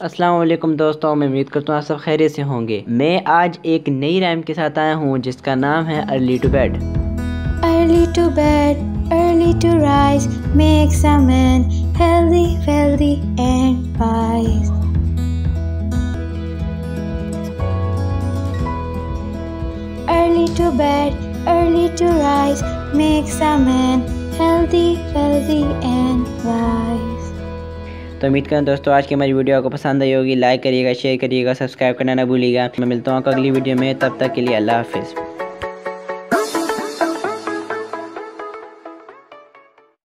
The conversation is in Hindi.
अस्सलाम वालेकुम दोस्तों मैं उम्मीद करता हूँ आप सब खैरियत से होंगे मैं आज एक नई रैम के साथ आया हूँ जिसका नाम है early to bed early to bed early to rise makes a man healthy wealthy and wise Early to bed, early to rise makes a man healthy, wealthy. तो उम्मीद करें दोस्तों, आज की हमारी वीडियो आपको पसंद आई होगी। लाइक करिएगा शेयर करिएगा सब्सक्राइब करना ना भूलिएगा। मैं मिलता हूँ अगली वीडियो में। तब तक के लिए अल्लाह हाफिज़।